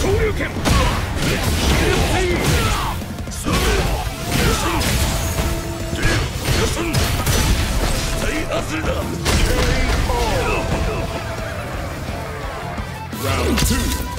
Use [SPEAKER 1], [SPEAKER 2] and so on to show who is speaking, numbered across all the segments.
[SPEAKER 1] 昇竜拳 Round two.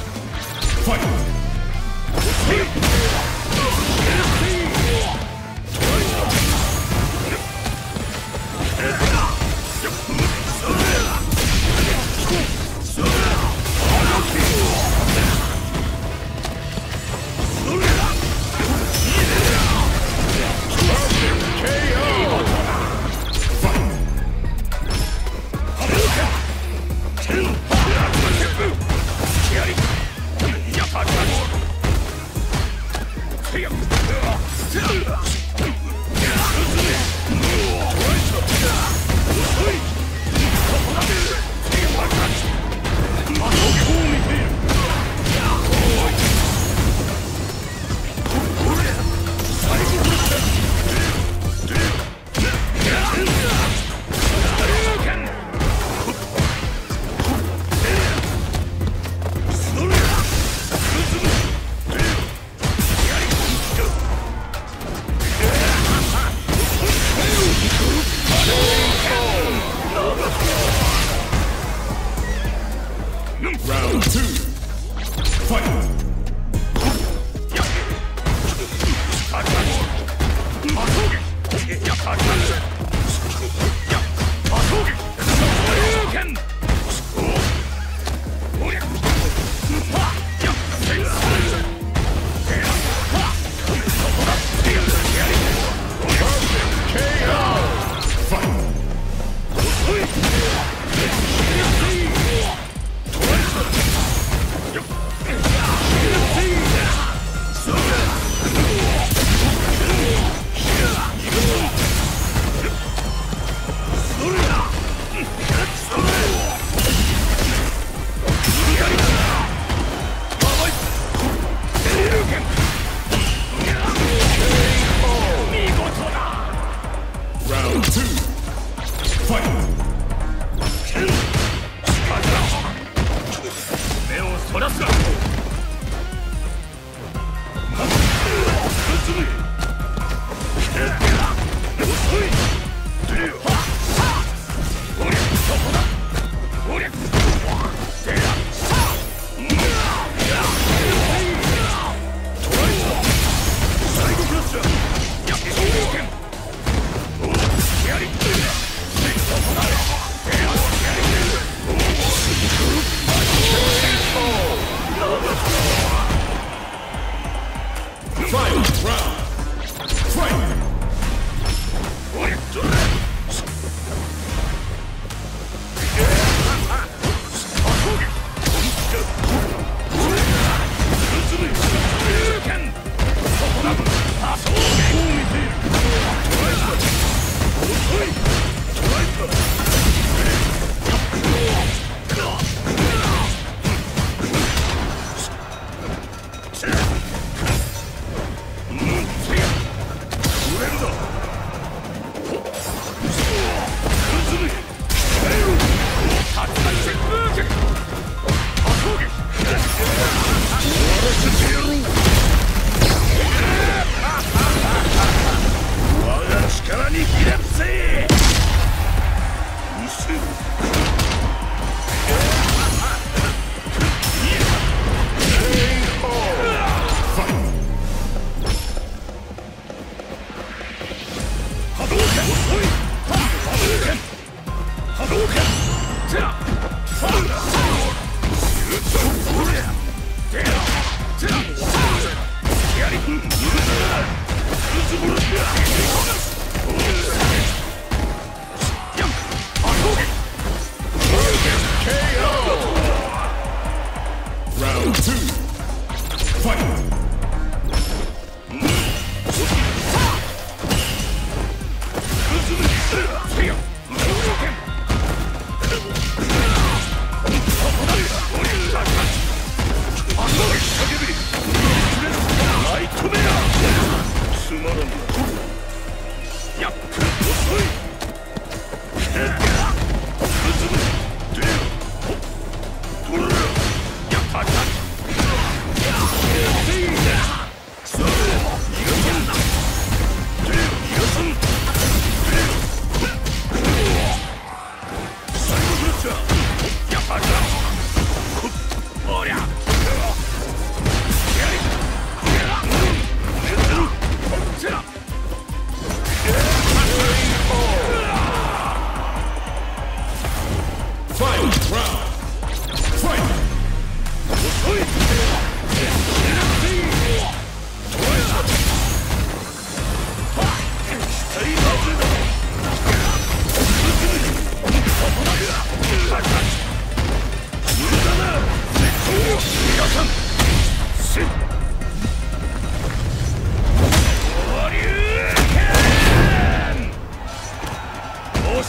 [SPEAKER 1] Let's see!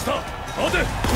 [SPEAKER 1] した。待て。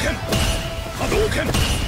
[SPEAKER 1] 拳波動拳。